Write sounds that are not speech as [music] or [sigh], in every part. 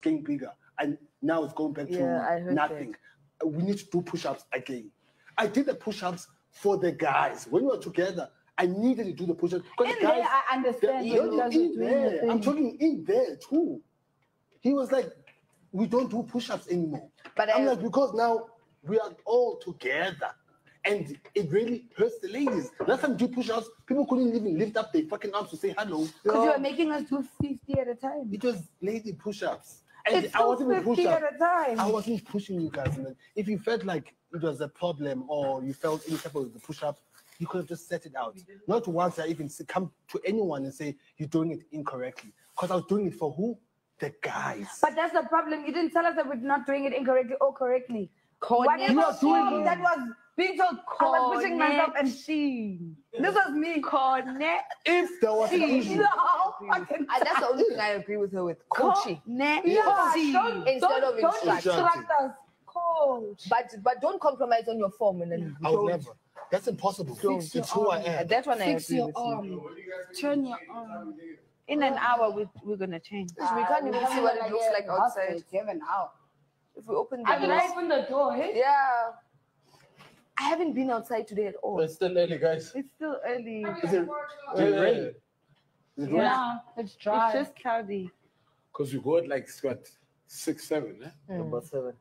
getting bigger, and now it's going back Yeah, to nothing. Uh, We need to do push-ups again. I did the push-ups for the guys when we were together. I needed to do the push-ups because In the guys. there, I understand. the- in you doing the there, I'm talking in there too. He was like, "We don't do push-ups anymore." But I'm I- like, because now we are all together. And it really hurts the ladies. Last time we did push-ups, people couldn't even lift up their fucking arms to say hello. Because you were making us do 50 at a time. It was lady push-ups. And It's I wasn't even 50 push at a time. I wasn't pushing you guys. Man. If you felt like it was a problem or you felt any type of the push up, you could have just set it out. Not once I even come to anyone and say you're doing it incorrectly. Because I was doing it for who? The guys. But that's the problem. You didn't tell us that we're not doing it incorrectly or correctly. Cornect. Whatever You are doing that was being told, I was pushing myself and Connection. this was me. Connect. if there was an issue, No, fucking Uh, that's the only thing I agree with her with. Coaching. Yeah, Connection. don't, Instead don't, of don't instruct us. Coach. But but don't compromise on your form and then I would don't- never. That's impossible. Don't. It's who I am. That one I agree your with you. arm. Turn your arm. In an hour, we, we're gonna change. We can't even see what it looks like outside. Seven out. If we open the I will doors. open the door. Hey? Yeah. I haven't been outside today at all. It's still early, guys. It's still early. Is it, is it rain? Is it rain? Yeah, it's dry. It's just cloudy. Because we go at like what six, seven, eh? Number seven.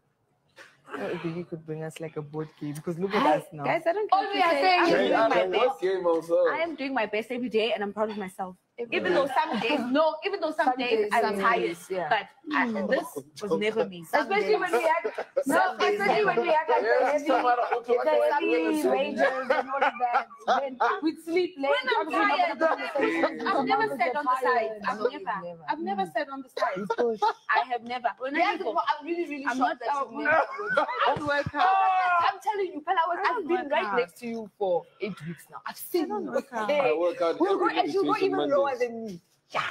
Oh, if you could bring us like a board game because look at Hi, us now. Guys, I don't All we are saying I'm is doing my best. Game also? I am doing my best every day, and I'm proud of myself. Even though some days, no, even though some, Some days, days, I'm some tired, days, yeah. but I, mm. this [laughs] was never me. Especially when we had, no, especially when we had like the Yes, heavy, Tamara, what- what- the what- heavy what- wages and all of that. Then we'd sleep late. When I'm [laughs] obviously not tired, gonna do the same. I've never mm. sat on the side. I've never, never. I've never sat on the side. I have never. When I Yeah, go, I'm really, really I'm shocked not that out- you never I work out. I'm telling you, Pella, I was, I I've been right out. next to you for eight weeks now. I've seen don't you. work out. [laughs] I work out We'll go, every and you go Tuesday, even lower Mondays. than me. Yeah.